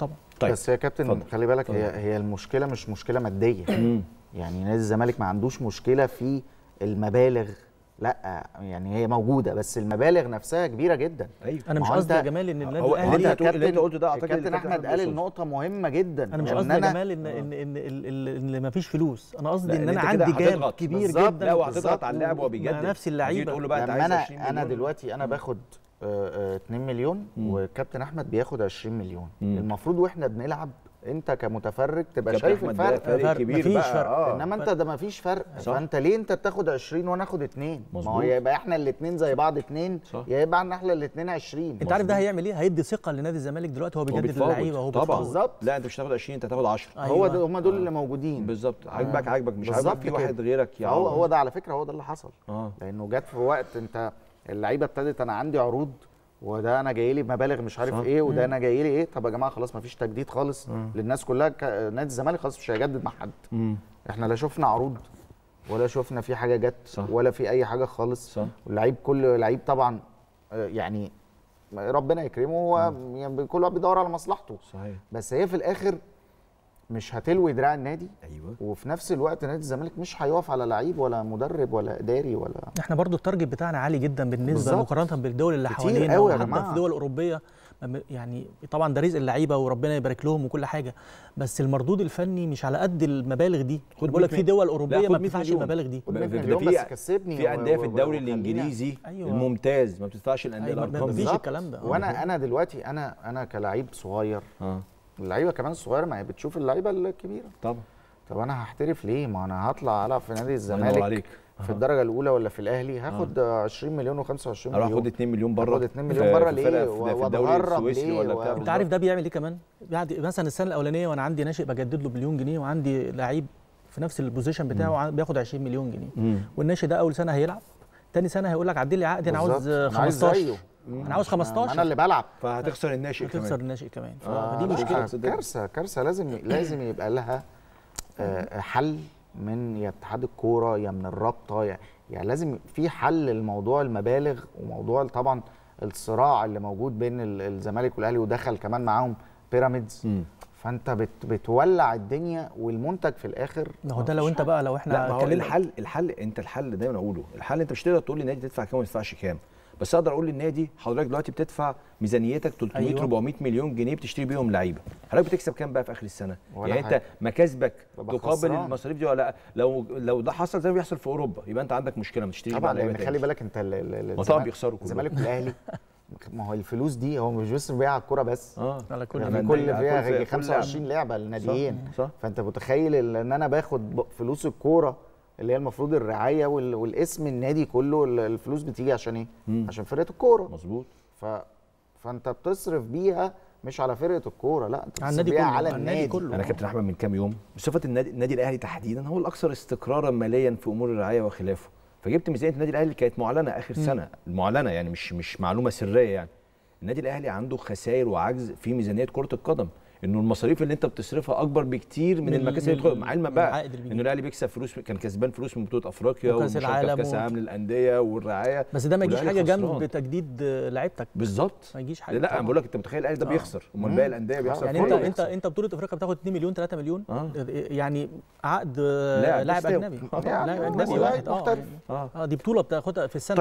طبعا طيب بس يا كابتن اتفضل. خلي بالك هي اتفضل. هي المشكلة مش مشكلة مادية. يعني نادي الزمالك ما عندوش مشكلة في المبالغ لا يعني هي موجودة بس المبالغ نفسها كبيرة جدا أيوه أنا ما مش قصدي يا أنت- جمال إن النادي الأهلي اللي أنت كابتن- قلته ده أعتقد الكابتن أحمد أحمد قال. النقطة مهمة جدا أنا مش قصدي يا جمال ان ان ان ال- ال- إن مفيش فلوس أنا قصدي إن إن أنا عندي جاب. كبير. جدا لا وهتضغط. على اللاعب وهو مع بيجدد نفس اللعيبة. هتيجي تقول له بقى أنت عايز أنا 20 أنا مليون. دلوقتي أنا باخد آه، آه، 2 مليون مم. والكابتن أحمد بياخد 20 مليون مم. المفروض وإحنا بنلعب أنت كمتفرج تبقى شايف الفرق فرق فرق، كبير مفيش بقى فرق. آه إنما أنت ده ما فيش فرق صح. فأنت ليه أنت بتاخد 20 وأنا أخد 2 ما هو يبقى إحنا الاثنين زي بعض 2 صح. يا يبقى إحنا الاثنين 20 أنت عارف ده هيعمل إيه هيدي ثقة لنادي الزمالك دلوقتي هو هو بيجدد. اللعيبة هو طبعا. بالظبط. لا أنت مش هتاخد 20 أنت هتاخد 10 أيوة. هو ده هم دول اللي موجودين بالظبط عاجبك عاجبك مش عاجبك في. واحد غيرك يا هو. هو ده على فكرة هو ده اللي حصل آه لأنه جت في وقت أنت اللعيبة ابتدت أنا عندي عروض وده أنا جاي لي بمبالغ مش عارف صح. إيه وده أنا جاي لي إيه؟ طب يا جماعة خلاص ما فيش تجديد خالص مم. للناس كلها ك... نادي الزمالك خلاص مش هيجدد مع حد. امم إحنا لا شفنا عروض ولا شفنا في حاجة جت صح. ولا في أي حاجة خالص. صح. واللعيب كل لعيب طبعا آه، يعني ربنا يكرمه هو يعني كل واحد بيدور على مصلحته. صحيح. بس هي في الآخر مش هتلوي دراع النادي أيوه وفي نفس الوقت نادي الزمالك مش هيقف على لعيب ولا مدرب ولا إداري ولا إحنا برضو التارجت بتاعنا عالي جدا بالنسبة بالظبط. مقارنة بالدول اللي حوالينا وحتى جماعة. في دول أوروبية ما- يعني طبعا ده رزق اللعيبة وربنا يبارك لهم وكل حاجة بس المردود الفني مش على قد المبالغ دي خد بقول لك 100 في دول أوروبية ما 100 بتدفعش. المبالغ دي خد ده 100 في- في- أندية في الدوري الإنجليزي أيوة. الممتاز ما بتدفعش الأندية أيوة، ما- الارقام دي. بالظبط. الكلام ده. آه. وأنا أنا دلوقتي أنا أنا كلاعب صغير آه اللعيبة كمان الصغيره ما هي بتشوف اللعيبة الكبيرة. طبعا. طب أنا هحترف ليه؟ ما أنا هطلع ألعب في نادي الزمالك عليك. في الدرجة الأولى ولا في الأهلي؟ هاخد 20 مليون و25 أروح مليون. اخد 2 مليون بره. اخد 2 مليون بره ليه؟ في و- الدوري واتغرب السويسري ليه؟ ولا و- بتاع؟ انت عارف ده بيعمل إيه كمان؟ بعد مثلا السنة الأولانية وأنا عندي ناشئ بجدد له بمليون جنيه وعندي لعيب في نفس البوزيشن بتاعه عن- بياخد 20 مليون جنيه. مم. والناشئ ده أول سنة هيلعب تاني سنة هيقول لك عدل لي عقدي أنا عاوز بالظبط. أنا عايز 15 زيه. أنا عاوز ما أنا 15 اللي بلعب. فهتخسر الناشئ هتخسر كمان الناشئ كمان. آه، فدي مشكلة. كارثة كارثة. لازم لازم يبقى لها آه، حل من يا اتحاد الكورة يا من الرابطة يا- يعني لازم في حل لموضوع المبالغ وموضوع طبعا الصراع اللي موجود بين ال- الزمالك والأهلي ودخل كمان معاهم بيراميدز. فأنت بت بتولع الدنيا والمنتج في الآخر. ما هو ده لو أنت بقى لو إحنا لا ما هو الحل الحل أنت الحل دايما أقوله. الحل أنت مش تقدر تقول للنادي تدفع كام وما تدفعش كام. بس أقدر أقول للنادي حضرتك دلوقتي بتدفع ميزانيتك 300 أيوة. 400 مليون جنيه بتشتري بيهم لعيبة حضرتك بتكسب كام بقى في آخر السنة ولا يعني أنت حاجة. مكاسبك ببقى تقابل خسران. المصاريف دي ولا لا لو لو ده حصل زي ما بيحصل في أوروبا يبقى أنت عندك مشكلة ما تشتريش طبعا لأن خلي. بالك أنت ما طبعا الزمالك- بيخسروا كلهم. الزمالك والأهلي ما هو الفلوس دي هو مش بس بيع على الكوره بس آه على كل يعني كل فيها كل 25 لعبة صح فأنت متخيل إن أنا باخد فلوس الكورة اللي هي المفروض الرعاية وال- والاسم النادي كله ال- الفلوس بتيجي عشان إيه؟ مم. عشان فرقة الكورة. مظبوط. ف... فانت بتصرف بيها مش على فرقة الكورة لا انت على بتصرف النادي بيها كله، على النادي النادي. كله. أنا كابتن أحمد من كام يوم بصفه النادي النادي الأهلي تحديدا هو الأكثر استقرارا ماليا في أمور الرعاية وخلافه. فجبت ميزانية النادي الأهلي كانت معلنة آخر سنة. المعلنة يعني مش مش معلومة سرية يعني. النادي الأهلي عنده خسائر وعجز في ميزانية كرة القدم. انه المصاريف اللي انت بتصرفها اكبر بكتير من, من- المكاسب اللي مع علما من بقى. انه الاهلي بيكسب فلوس كان كسبان فلوس من بطولة أفريقيا في العالم كأس العالم للأندية والرعاية بس ده ما يجيش حاجة. جنب تجديد آه، لعيبتك بالظبط ما يجيش حاجة لا أنا. بقول لك أنت متخيل الأهلي ده آه. بيخسر امال. باقي الأندية بيحصل يعني كله انت أنت بيخسر. أنت بطولة أفريقيا بتاخد 2 مليون 3 مليون آه. يعني عقد آه، لاعب. أجنبي آه. لاعب يعني أجنبي واحد. يعني- آه دي بطولة بتاخدها في السنة